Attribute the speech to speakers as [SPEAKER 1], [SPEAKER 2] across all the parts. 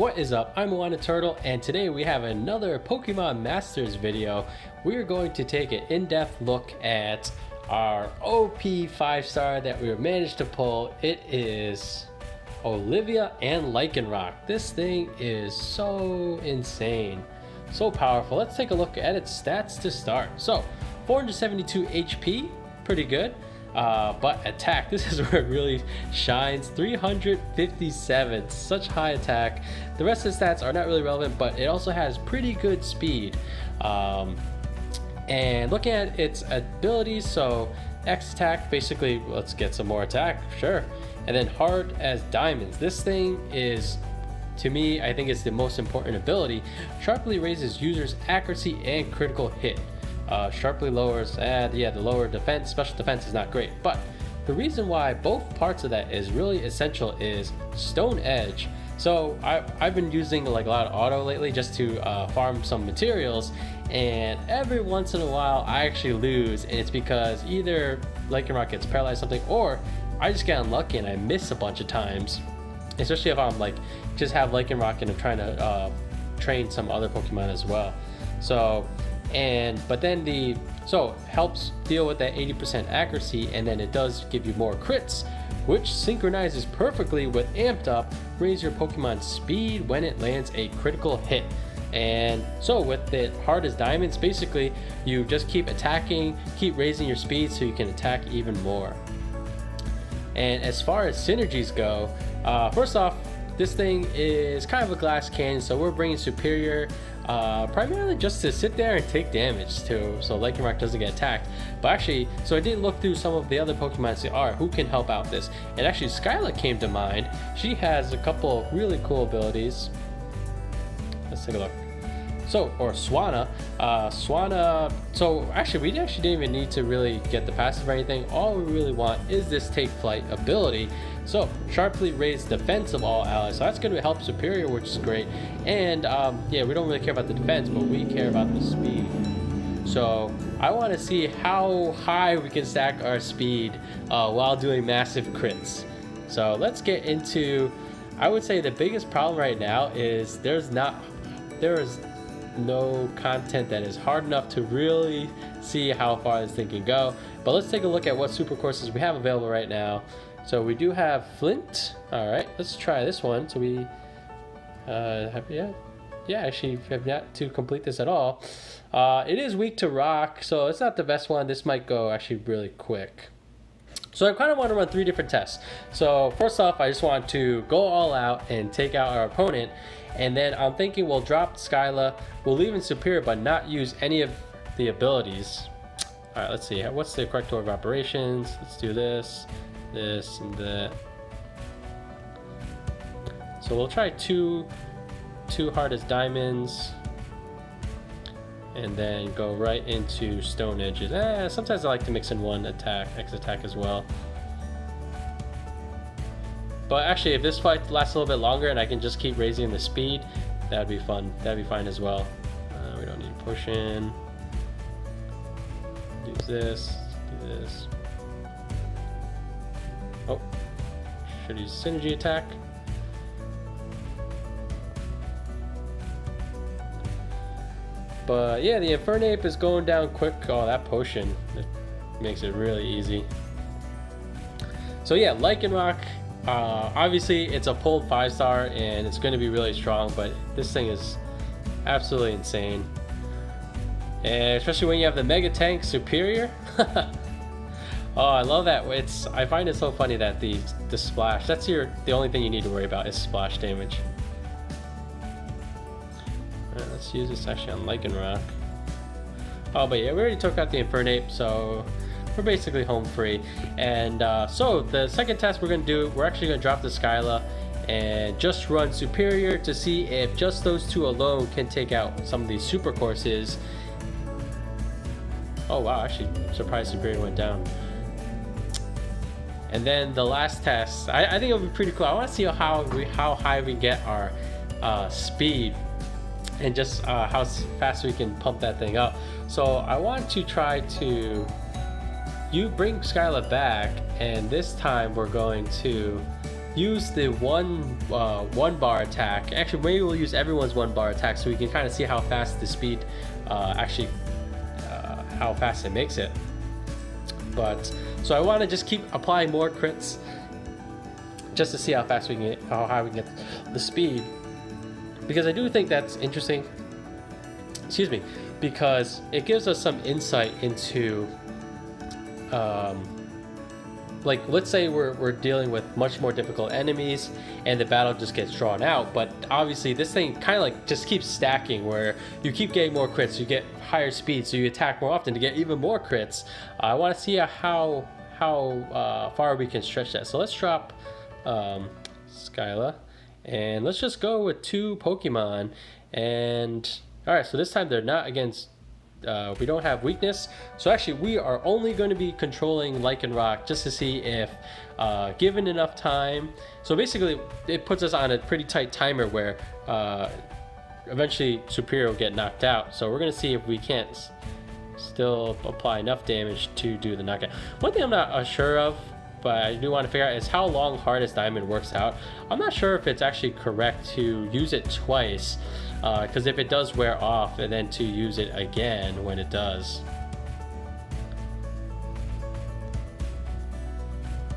[SPEAKER 1] What is up? I'm iWAHnnaTurtle and today we have another Pokemon Masters video. We're going to take an in-depth look at our OP 5-star that we managed to pull. It is Olivia and Lycanroc. This thing is so insane, so powerful. Let's take a look at its stats to start. So 472 HP, pretty good. Uh, but attack, this is where it really shines. 357, such high attack. The rest of the stats are not really relevant, but it also has pretty good speed. Um, and looking at its abilities, so X attack, basically, let's get some more attack, sure. And then hard as diamonds. This thing is, to me, I think it's the most important ability. Sharply raises users' accuracy and critical hit uh, sharply lowers, and yeah, the lower defense, special defense is not great. But the reason why both parts of that is really essential is Stone Edge. So I, have been using like a lot of auto lately just to uh, farm some materials and every once in a while I actually lose and it's because either Lycanroc gets paralyzed something or I just get unlucky and I miss a bunch of times. Especially if I'm like just have Lycanroc and I'm trying to uh, train some other Pokemon as well. So and but then the so helps deal with that 80% accuracy and then it does give you more crits which synchronizes perfectly with amped up raise your Pokemon speed when it lands a critical hit. And so with it hard as diamonds basically you just keep attacking keep raising your speed so you can attack even more. And as far as synergies go uh, first off this thing is kind of a glass cannon so we're bringing superior uh, primarily just to sit there and take damage too, so Lycanroc doesn't get attacked. But actually, so I did look through some of the other Pokemon to see, alright, who can help out this? And actually, Skyla came to mind. She has a couple really cool abilities. Let's take a look. So, or Swanna. Uh, Swanna, so actually, we actually didn't even need to really get the passive or anything. All we really want is this Take Flight ability. So, sharply raise defense of all allies. So that's going to help Superior, which is great. And, um, yeah, we don't really care about the defense, but we care about the speed. So, I want to see how high we can stack our speed uh, while doing massive crits. So, let's get into... I would say the biggest problem right now is there's not... There is no content that is hard enough to really see how far this thing can go. But let's take a look at what super courses we have available right now. So we do have Flint. All right, let's try this one. So we uh, have, yeah, yeah, actually have yet to complete this at all. Uh, it is weak to rock, so it's not the best one. This might go actually really quick. So I kind of want to run three different tests. So first off, I just want to go all out and take out our opponent. And then I'm thinking we'll drop Skyla, we'll leave in Superior, but not use any of the abilities. All right, let's see. What's the correct order of operations? Let's do this, this, and that. So we'll try two, two hard as diamonds, and then go right into stone edges. Eh, sometimes I like to mix in one attack, X attack as well. But actually, if this fight lasts a little bit longer and I can just keep raising the speed, that'd be fun. That'd be fine as well. Uh, we don't need to push in. Use this, do this. Should use synergy attack. But yeah, the Infernape is going down quick. Oh, that potion it makes it really easy. So yeah, Lycanroc, uh, obviously it's a pulled 5 star and it's going to be really strong, but this thing is absolutely insane. And especially when you have the Mega Tank Superior. oh, I love that. It's I find it so funny that the the splash, that's your the only thing you need to worry about is splash damage. let's use this actually on Lycanroc. Oh, but yeah, we already took out the Infernape, so we're basically home free. And uh, so the second test we're going to do, we're actually to drop the Skyla and just run Superior to see if just those two alone can take out some of these super courses. Oh wow, actually surprised Superior went down. And then the last test, I, I think it'll be pretty cool. I want to see how we, how high we get our uh, speed and just uh, how fast we can pump that thing up. So I want to try to, you bring Skyla back and this time we're going to use the one uh, one bar attack. Actually, maybe we'll use everyone's one bar attack so we can kind of see how fast the speed uh, actually uh, how fast it makes it. But so I want to just keep applying more crits just to see how fast we can get, how high we can get the speed because I do think that's interesting. Excuse me, because it gives us some insight into um, like let's say we're, we're dealing with much more difficult enemies and the battle just gets drawn out but obviously this thing kind of like just keeps stacking where you keep getting more crits you get higher speed so you attack more often to get even more crits. Uh, i want to see how how uh, far we can stretch that. So let's drop um, skyla and let's just go with two pokemon and all right so this time they're not against uh, we don't have weakness. So actually we are only going to be controlling Lycanroc just to see if uh, given enough time. So basically it puts us on a pretty tight timer where uh, eventually Superior will get knocked out. So we're going to see if we can't still apply enough damage to do the knockout. One thing I'm not sure of but I do want to figure out is how long Hard as Diamond works out. I'm not sure if it's actually correct to use it twice because uh, if it does wear off and then to use it again when it does.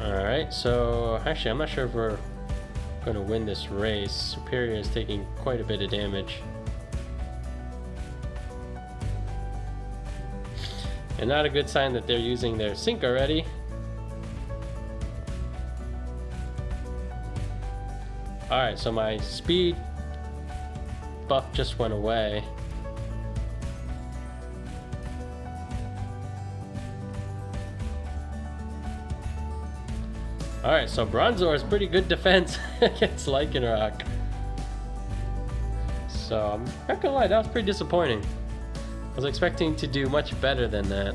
[SPEAKER 1] Alright, so actually I'm not sure if we're going to win this race. Superior is taking quite a bit of damage. And not a good sign that they're using their sync already. Alright, so my speed buff just went away. Alright, so Bronzor is pretty good defense against Lycanroc. So, I'm not gonna lie, that was pretty disappointing. I was expecting to do much better than that.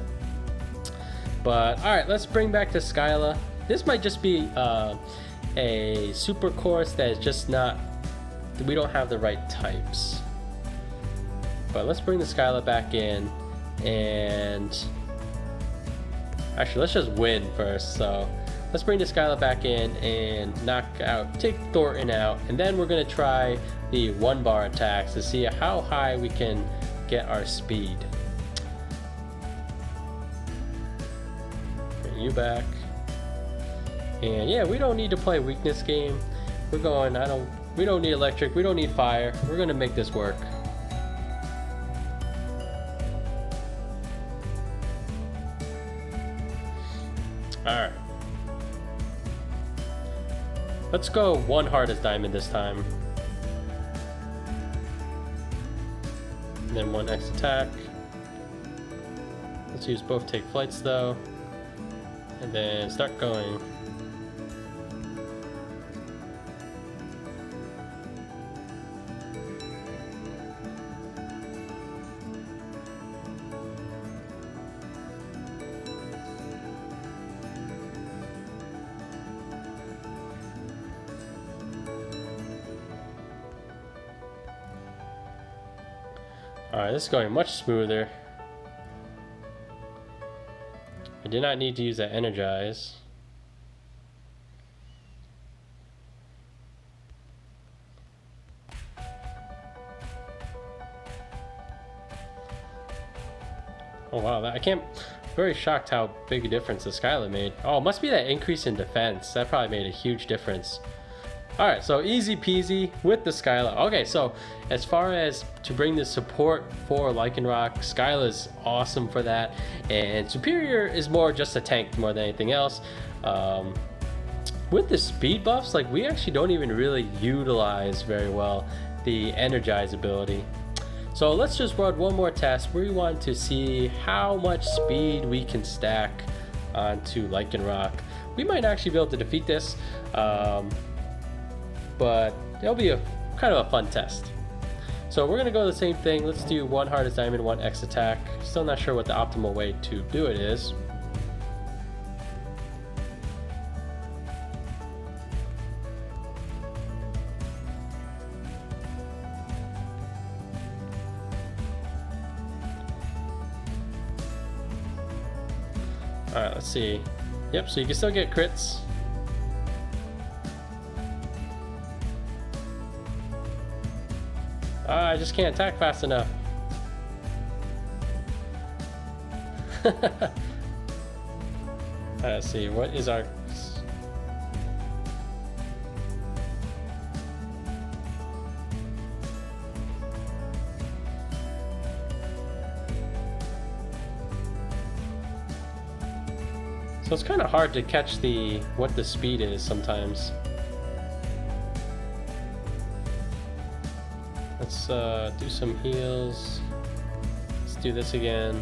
[SPEAKER 1] But, alright, let's bring back to Skyla. This might just be uh, a super course that is just not we don't have the right types. But let's bring the Skyla back in and actually let's just win first. So let's bring the Skyla back in and knock out, take Thornton out, and then we're gonna try the one bar attacks to see how high we can get our speed. Bring you back. And yeah, we don't need to play weakness game. We're going, I don't we don't need electric, we don't need fire. We're gonna make this work. Alright. Let's go one hard as diamond this time. And then one X attack. Let's use both take flights though. And then start going. Alright, this is going much smoother. I did not need to use that energize. Oh wow, that, I can't, very shocked how big a difference the Skyla made. Oh, must be that increase in defense. That probably made a huge difference. All right, so easy peasy with the Skyla. Okay, so as far as to bring the support for Lycanroc, Skyla is awesome for that. And Superior is more just a tank more than anything else. Um, with the speed buffs, like we actually don't even really utilize very well the Energize ability. So let's just run one more test. We want to see how much speed we can stack onto Lycanroc. We might actually be able to defeat this. Um, but it'll be a kind of a fun test. So we're gonna go the same thing. Let's do one hard as diamond, one X attack. Still not sure what the optimal way to do it is. Alright, let's see. Yep, so you can still get crits. Ah, I just can't attack fast enough. Let's see, what is our... So it's kind of hard to catch the what the speed is sometimes. Let's uh, do some heals. Let's do this again.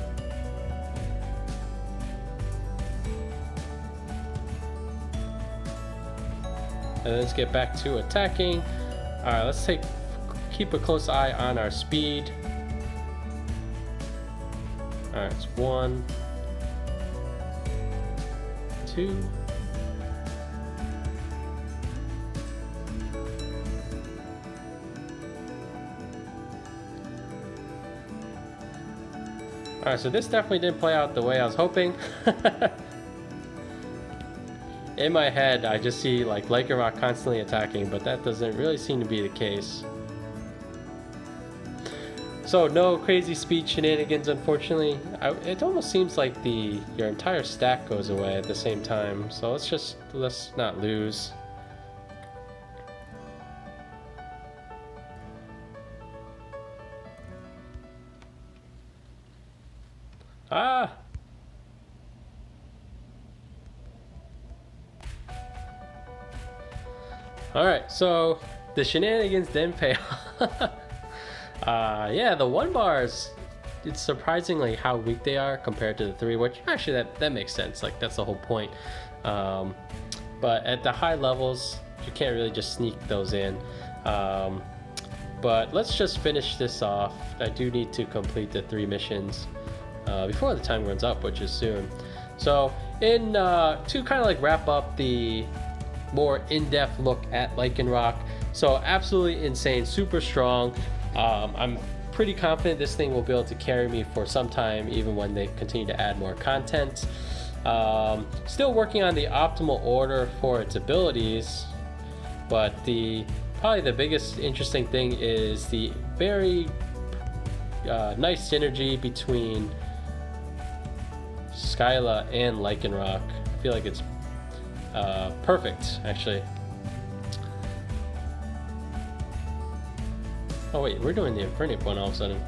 [SPEAKER 1] And let's get back to attacking. Alright, let's take keep a close eye on our speed. Alright, it's one, two, Alright, so this definitely didn't play out the way I was hoping. In my head, I just see like Lycanroc constantly attacking, but that doesn't really seem to be the case. So no crazy speed shenanigans, unfortunately. I, it almost seems like the your entire stack goes away at the same time. So let's just let's not lose. Alright, so the shenanigans didn't pay off. uh, yeah, the one bars, it's surprisingly how weak they are compared to the three, which actually that, that makes sense. Like, that's the whole point. Um, but at the high levels, you can't really just sneak those in. Um, but let's just finish this off. I do need to complete the three missions uh, before the time runs up, which is soon. So, in uh, to kind of like wrap up the more in-depth look at Lycanroc. So, absolutely insane, super strong. Um, I'm pretty confident this thing will be able to carry me for some time, even when they continue to add more content. Um, still working on the optimal order for its abilities, but the probably the biggest interesting thing is the very uh, nice synergy between Skyla and Lycanroc. I feel like it's uh, perfect, actually. Oh wait, we're doing the Infernape one all of a sudden.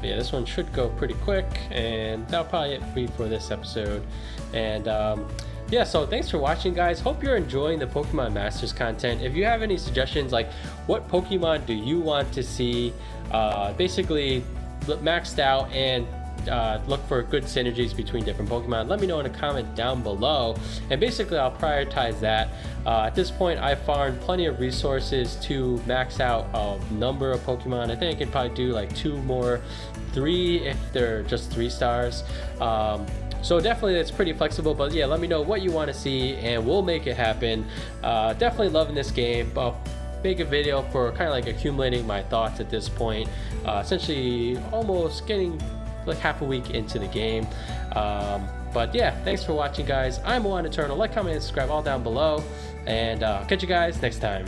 [SPEAKER 1] But yeah, this one should go pretty quick, and that'll probably be for this episode. And um, yeah, so thanks for watching, guys. Hope you're enjoying the Pokemon Masters content. If you have any suggestions, like what Pokemon do you want to see uh, basically maxed out and uh, look for good synergies between different Pokemon, let me know in a comment down below. And basically, I'll prioritize that. Uh, at this point, I've farmed plenty of resources to max out a number of Pokemon. I think I could probably do like two more, three if they're just three stars. Um, so definitely it's pretty flexible, but yeah, let me know what you want to see and we'll make it happen. Uh, definitely loving this game. I'll make a video for kind of like accumulating my thoughts at this point. Uh, essentially almost getting like half a week into the game. Um, but yeah, thanks for watching, guys. I'm Moana Eternal. Like, comment, and subscribe all down below. And uh, catch you guys next time.